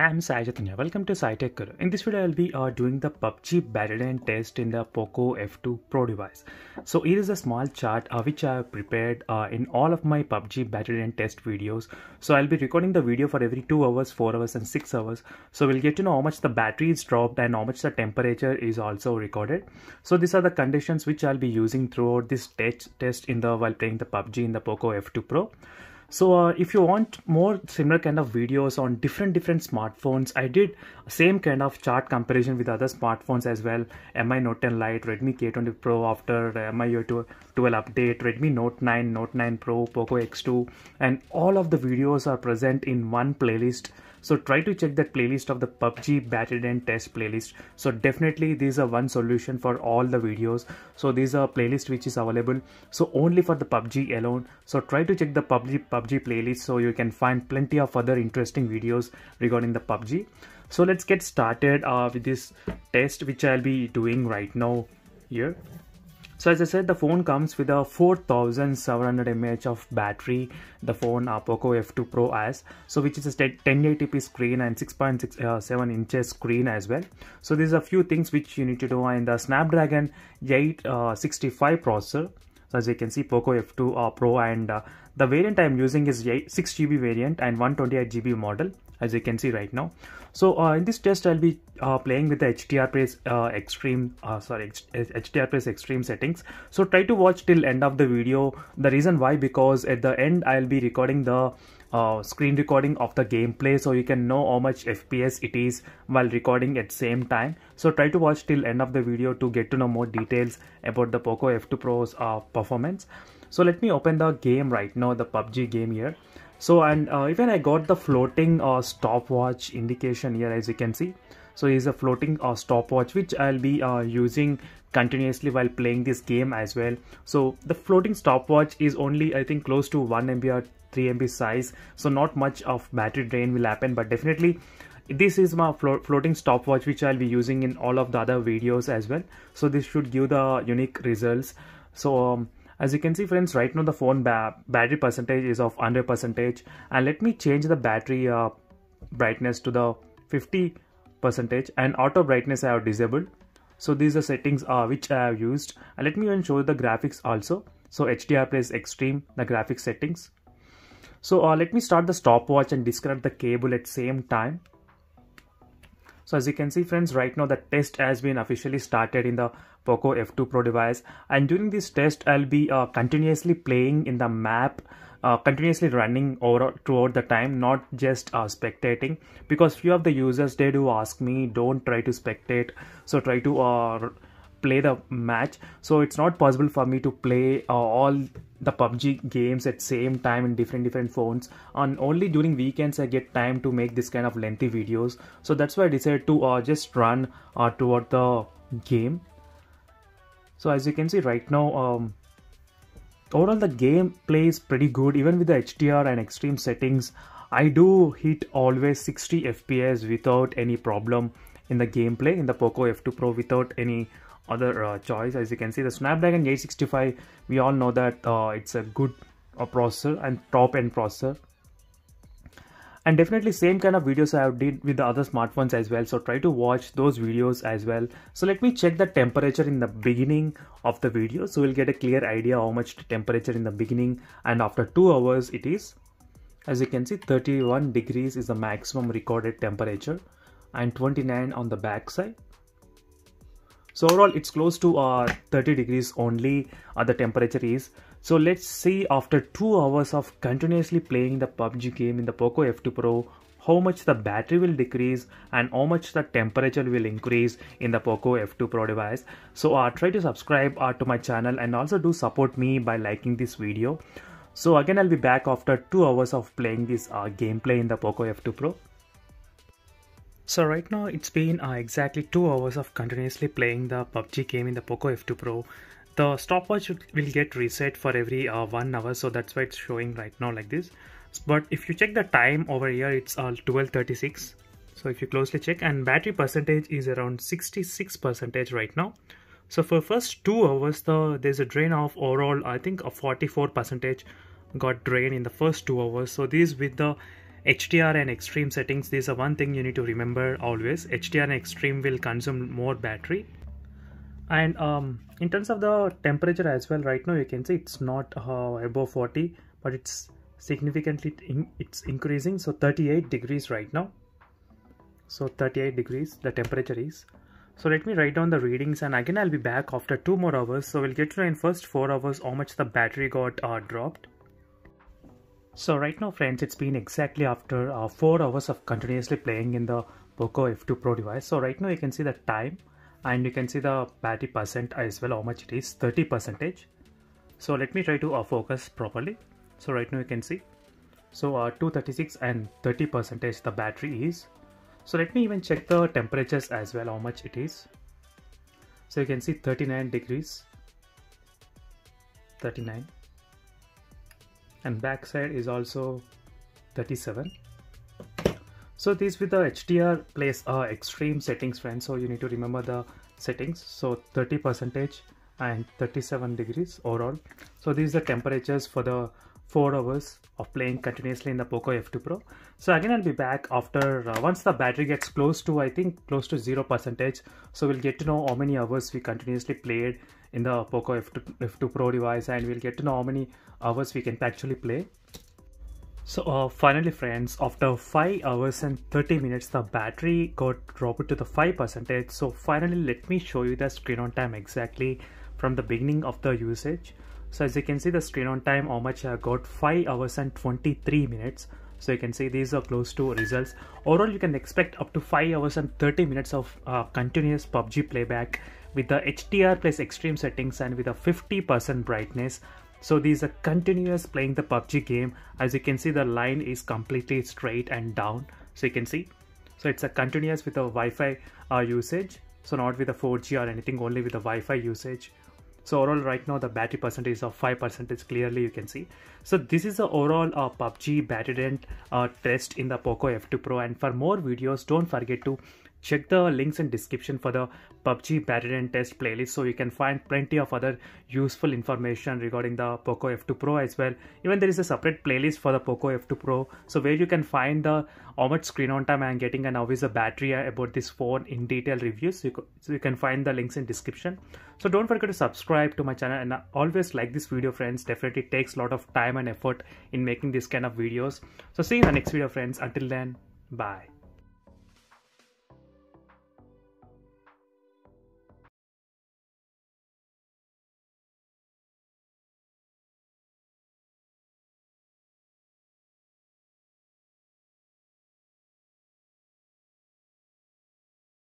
I'm Sai Chaitanya. Welcome to Sai Tech Guru. In this video, I'll be uh, doing the PUBG battle test in the Poco F2 Pro device. So here is a small chart uh, which I have prepared uh, in all of my PUBG battle test videos. So I'll be recording the video for every 2 hours, 4 hours and 6 hours. So we'll get to know how much the battery is dropped and how much the temperature is also recorded. So these are the conditions which I'll be using throughout this test, test in the while playing the PUBG in the Poco F2 Pro. So uh, if you want more similar kind of videos on different different smartphones, I did same kind of chart comparison with other smartphones as well. Mi Note 10 Lite, Redmi K20 Pro after uh, MIUI 12 update, Redmi Note 9, Note 9 Pro, Poco X2 and all of the videos are present in one playlist so try to check that playlist of the PUBG battle and test playlist. So definitely these are one solution for all the videos. So these are playlist which is available. So only for the PUBG alone. So try to check the PUBG PUBG playlist so you can find plenty of other interesting videos regarding the PUBG. So let's get started uh, with this test which I'll be doing right now here. So as I said, the phone comes with a 4700 mAh of battery. The phone uh, Poco F2 Pro has, so which is a 1080p screen and 6.7 uh, inches screen as well. So there's a few things which you need to do in the Snapdragon 865 uh, processor. So as you can see, Poco F2 uh, Pro and uh, the variant I'm using is 6GB variant and 128GB model as you can see right now. So uh, in this test, I'll be uh, playing with the HDR Press uh, Extreme, uh, sorry, HDR Press Extreme settings. So try to watch till end of the video. The reason why, because at the end, I'll be recording the uh, screen recording of the gameplay so you can know how much FPS it is while recording at same time. So try to watch till end of the video to get to know more details about the Poco F2 Pro's uh, performance. So let me open the game right now, the PUBG game here so and uh, even I got the floating uh, stopwatch indication here as you can see. So is a floating uh, stopwatch which I'll be uh, using continuously while playing this game as well. So the floating stopwatch is only I think close to 1 MB or 3 MB size. So not much of battery drain will happen but definitely this is my flo floating stopwatch which I'll be using in all of the other videos as well. So this should give the unique results. So um, as you can see friends right now the phone ba battery percentage is of 100 percentage. And let me change the battery uh, brightness to the 50 percentage. And auto brightness I have disabled. So these are settings uh, which I have used. And let me even show you the graphics also. So HDR Press Extreme the graphics settings. So uh, let me start the stopwatch and disconnect the cable at same time so as you can see friends, right now the test has been officially started in the Poco F2 Pro device. And during this test I'll be uh, continuously playing in the map uh, continuously running over throughout the time not just uh, spectating. Because few of the users they do ask me don't try to spectate. So try to uh, play the match. So it's not possible for me to play uh, all the PUBG games at same time in different different phones. And only during weekends I get time to make this kind of lengthy videos. So that's why I decided to uh, just run uh, toward the game. So as you can see right now um, overall the game plays pretty good. Even with the HDR and extreme settings I do hit always 60 FPS without any problem in the gameplay in the Poco F2 Pro without any other uh, choice. As you can see the snapdragon 865 we all know that uh, it's a good uh, processor and top end processor. And definitely same kind of videos i have did with the other smartphones as well. So try to watch those videos as well. So let me check the temperature in the beginning of the video. So we'll get a clear idea how much temperature in the beginning and after two hours it is. As you can see 31 degrees is the maximum recorded temperature and 29 on the back side so overall it's close to uh, 30 degrees only uh, the temperature is so let's see after two hours of continuously playing the PUBG game in the Poco F2 Pro how much the battery will decrease and how much the temperature will increase in the Poco F2 Pro device. So uh, try to subscribe uh, to my channel and also do support me by liking this video. So again I'll be back after 2 hours of playing this uh, gameplay in the Poco F2 Pro. So right now it's been uh, exactly 2 hours of continuously playing the PUBG game in the Poco F2 Pro. The stopwatch will get reset for every uh, 1 hour so that's why it's showing right now like this. But if you check the time over here it's uh, 1236. So if you closely check and battery percentage is around 66 percentage right now. So for first 2 hours the there's a drain of overall I think a 44 percentage got drained in the first 2 hours. So this with the HDR and extreme settings, these are one thing you need to remember always. HDR and extreme will consume more battery. And um, in terms of the temperature as well, right now you can see it's not uh, above 40, but it's significantly in, it's increasing. So 38 degrees right now. So 38 degrees the temperature is. So let me write down the readings and again I'll be back after two more hours. So we'll get to know in first four hours how much the battery got uh, dropped. So right now friends, it's been exactly after uh, 4 hours of continuously playing in the POCO F2 Pro device. So right now you can see the time and you can see the battery percent as well, how much it is, 30 percentage. So let me try to uh, focus properly. So right now you can see, so uh, 236 and 30 percentage the battery is. So let me even check the temperatures as well, how much it is. So you can see 39 degrees, 39 and backside is also 37 so this with the HDR plays uh, extreme settings friends. So you need to remember the settings. So 30 percentage and 37 degrees overall. So these are the temperatures for the four hours of playing continuously in the Poco F2 Pro. So again, I'll be back after uh, once the battery gets close to, I think close to zero percentage. So we'll get to know how many hours we continuously played in the Poco F2, F2 Pro device and we'll get to know how many hours we can actually play. So uh, finally friends, after 5 hours and 30 minutes, the battery got dropped to the 5 percentage. So finally, let me show you the screen on time exactly from the beginning of the usage. So as you can see the screen on time how much I got 5 hours and 23 minutes. So you can see these are close to results. Overall you can expect up to 5 hours and 30 minutes of uh, continuous PUBG playback with the HDR plus extreme settings and with a 50% brightness. So these are continuous playing the PUBG game. As you can see the line is completely straight and down. So you can see. So it's a continuous with a Wi-Fi uh, usage. So not with a 4G or anything only with the Wi-Fi usage so overall right now the battery percentage of 5% is clearly you can see. So this is the overall uh, PUBG battery uh, test in the POCO F2 Pro. And for more videos don't forget to check the links in description for the PUBG battery and test playlist so you can find plenty of other useful information regarding the POCO F2 Pro as well. Even there is a separate playlist for the POCO F2 Pro so where you can find the how much screen on time I'm getting and how is the battery about this phone in detail reviews so you, so you can find the links in description. So don't forget to subscribe to my channel and always like this video friends definitely takes a lot of time and effort in making this kind of videos. So see you in the next video friends until then bye.